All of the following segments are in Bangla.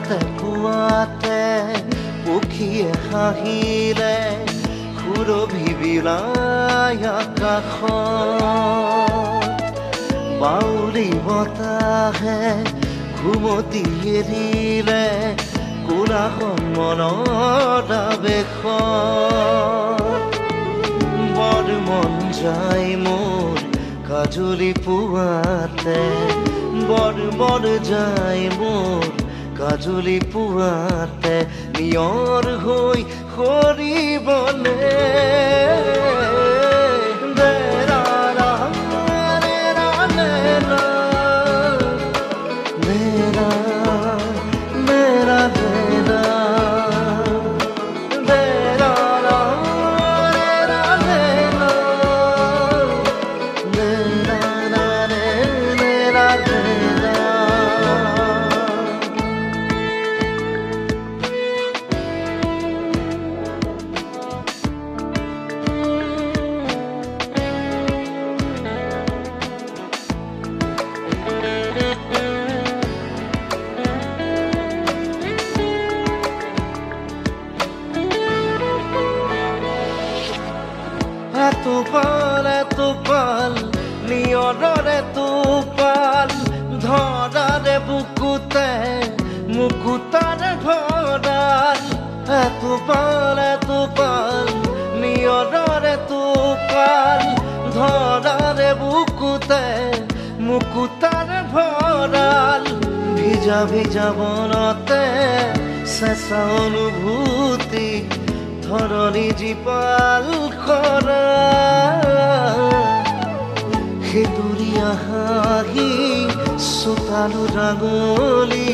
পুৱাতে পুৱাতে পক্ষীয়ে হাঁহিলে সুৰভি বিলাই আকাশত বাউলি বতাহে ঘুমতি এৰিলে কোলাখন মনৰ আৱেশত বৰ মন যায় মোৰ কাজুলি পুৱাতে। বৰ বৰ যায় মোৰ কাজুলি পুৱাতে নিয়ৰ হৈ সৰিবলে পাল এত পাল নিয়ৰৰে টোপাল ধৰাৰে বুকুতে মুকুতাৰে ভৰাল এত পাল এত পাল নিয়ৰৰে টোপাল ধৰাৰে বুকুতে মুকুতাৰে ভৰাল ভিজা ভিজা বনতে চেঁচা অনুভূতি ধৰণী জীপাল কৰা সুতালু হাঁহি চোতালো ৰাঙলী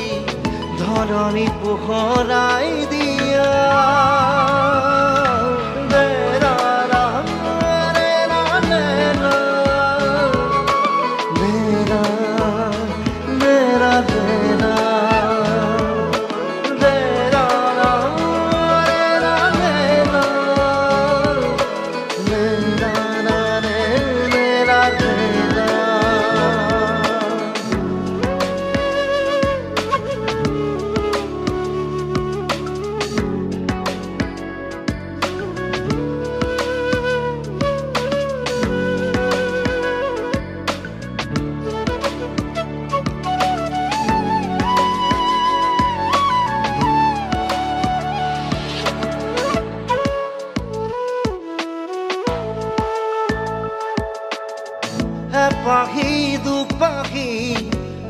এপাহি দুপাহি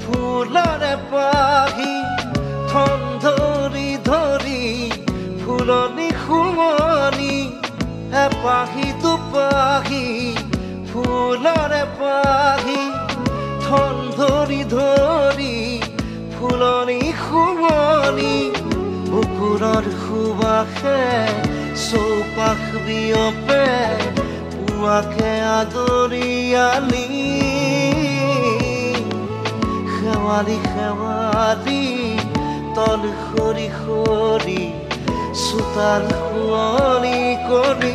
ফুলৰে পাহি থন ধৰি ধৰি ফুলনি সুমনি এপাহি দুপাহি ফুলৰে পাহি থন ধৰি ধৰি ফুলনি সুমনি বুকুৰৰ সুবাসে চৌপাশ বিয়পে পুৱাকে আদৰি আনি শেৱালি শেৱালি তল খৰি খৰি চোতাল শুৱনি কৰি